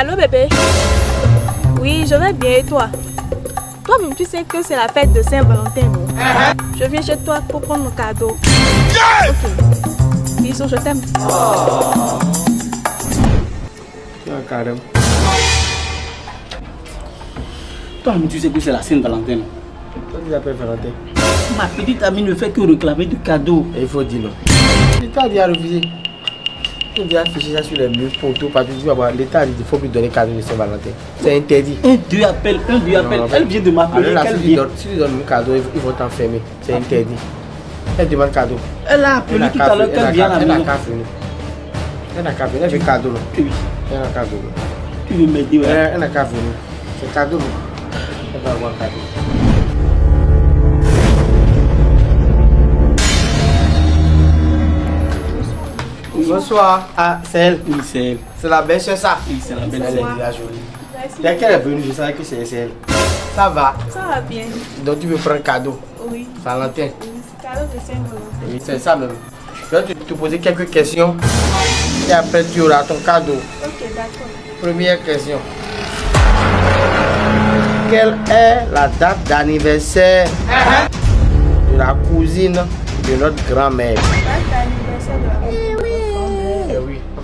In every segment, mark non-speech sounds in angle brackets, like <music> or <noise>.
Allô bébé? Oui, je vais bien et toi? Toi-même, tu sais que c'est la fête de Saint-Valentin, non? Je viens chez toi pour prendre mon cadeau. Ok. Bisous, je t'aime. carrément. Toi-même, tu sais que c'est la Saint-Valentin. non? Toi, tu l'appelles Valentin. Ma petite amie ne fait que réclamer du cadeau. Et il faut dire non. L'État a dit à refuser. Faut dire afficher ça sur les murs photos parce que tu vas voir, l'État a dit qu'il faut plus donner cadeau de Saint-Valentin. C'est interdit. Un, deux appels, un, deux appels. Non, Elle vient de m'appeler. Si tu si tu donnes un cadeau, ils vont- t'enfermer. C'est interdit. Elle demande cadeau. Elle a Elle appelé a tout à l'heure qu'elle elle vient à a la qu'à- elle a maison. qu'à venir. Elle n'a qu'à venir. Elle fait cadeau. là. Oui. Elle n'a qu'à venir. Tu veux m'aider, ouais. Elle n'a qu'à venir. C'est cadeau. Elle va avoir cadeau. Bonsoir. Ah, c'est elle. Oui, c'est elle. C'est la belle sœur, ça? Oui, c'est la belle Elle est jolie. Dès qu'elle est venue, je savais que c'est elle. Ça va? Ça va bien. Donc tu veux prendre un cadeau? Oui. Valentin. Oui, c'est cadeau de Saint-Valentin. Oui, c'est ça même. Je vais te, te poser quelques questions. Et après tu auras ton cadeau. Ok, d'accord. Première question. Quelle est la date d'anniversaire de la cousine de notre grand-mère? Date d'anniversaire de la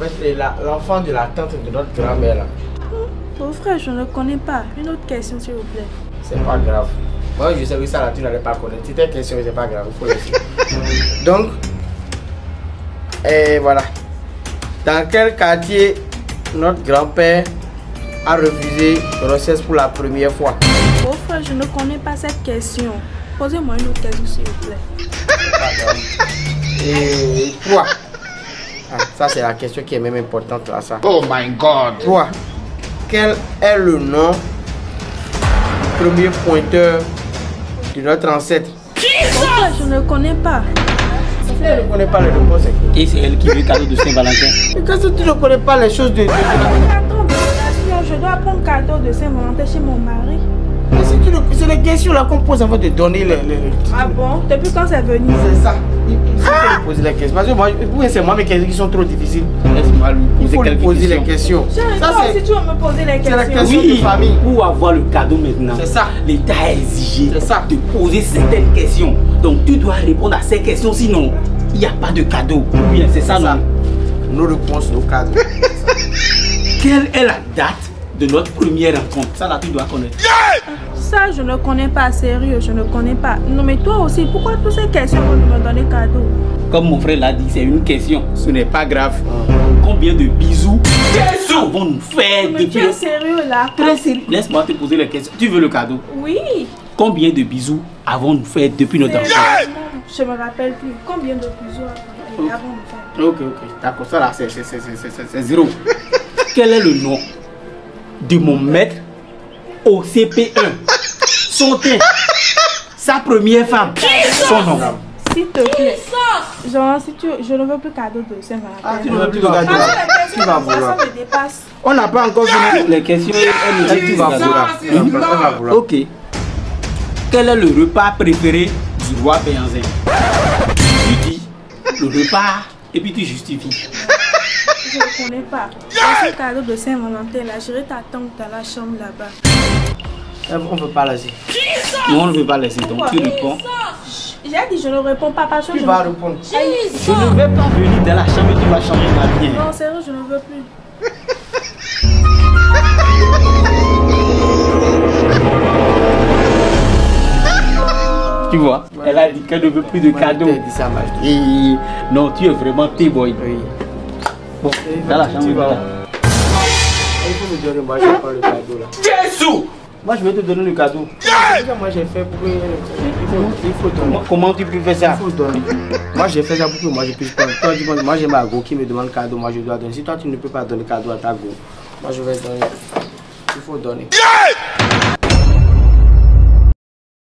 fait, c'est l'enfant de la tante de notre grand-mère. Mon frère, je ne connais pas. Une autre question, s'il vous plaît. C'est pas grave. Moi, je savais que ça, là, tu n'allais pas connaître. C'était une question, c'est pas grave. Faut laisser. Donc, et voilà. Dans quel quartier notre grand-père a refusé grossesse pour la première fois? Mon frère, je ne connais pas cette question. Posez-moi une autre question, s'il vous plaît. Pas grave. Et toi Ah, Ça, c'est la question qui est même importante à ça. Oh my god. Toi, quel est le nom du premier pointeur de notre ancêtre? Frère, je ne connais pas? Elle ne connaît pas les réponses. Et c'est elle qui veut cadeau de Saint-Valentin. Mais quand tu ne connais pas les choses de... Attends, je dois prendre cadeau de Saint-Valentin chez mon mari. Si C'est les questions là qu'on pose avant de donner les... les- les- Ah bon? Depuis quand c'est venu? C'est ça. Il faut lui poser les questions. Parce que moi, oui, c'est moi mes questions qui sont trop difficiles. Laisse-moi lui Il poser faut lui quelques poser les questions. questions. Chérie, Ça, c'est- aussi, tu veux me poser les c'est la questions. question. de famille. pour avoir le cadeau maintenant, C'est ça. l'État a exigé C'est ça. de poser certaines questions. Donc tu dois répondre à ces questions, sinon il n'y a pas de cadeau. Ou bien c'est ça, ça. non? Nos réponses, nos cadres. Quelle est la date de notre première rencontre? Ça là, tu dois connaître. Ça, je ne connais pas, sérieux, je ne connais pas. Non, mais toi aussi, pourquoi toutes ces questions vont me donner cadeau? Comme mon frère l'a dit, c'est une question. Ce n'est pas grave. Ah. Combien de bisous vont nous faire Mais tu depuis es le... sérieux là Très sérieux. Laisse-moi te poser les questions. Tu veux le cadeau? Oui. Combien de bisous avons-nous fait depuis notre enfance? Je me rappelle plus. Combien de bisous de faire Ok, ok. D'accord, ça là, c'est zéro. Quel est le nom de mon maître au CP1 <laughs> Sa première femme. Son nom. S'il te plaît. Genre, si tu, je ne veux plus cadeau de Saint-Valentin. Ah, tu ne veux plus que là. les Tu vas vouloir. ça me dépasse. On n'a pas encore fini. Les questions, elle dit tu vas vouloir. Ok. Quel est le repas préféré du roi Béanzin Tu dis le repas et puis tu justifies. Je ne connais pas. Dans ce cadeau de Saint-Valentin, là, j'irai t'attendre dans la chambre là-bas. On ne peut pas laisser. Non, on ne veut pas laisser. Donc tu réponds. J'ai dit, je ne réponds pas parce que Tu je vas ne- répondre? Je ne vais pas venir dans la chambre et tu vas changer ma vie. hein. Non, sérieux, je ne veux plus. <laughs> Tu vois? Elle a dit qu'elle ne veut plus de cadeaux. Elle dit ça. Et non, tu es vraiment T-boy. Oui. Bon, dans la chambre. Tu vas. voilà. Il faut me donner, moi, je prends le cadeau là. Moi, je vais te donner le cadeau. Moi j'ai fait pour que. Il faut, il faut donner. Comment- tu peux faire ça? Il faut donner. Moi j'ai fait ça pour que moi je puisse prendre. Toi, dis-moi, moi j'ai ma go qui me demande cadeau, moi je dois donner. Si toi tu ne peux pas donner cadeau à ta go, moi je vais donner. Il faut donner.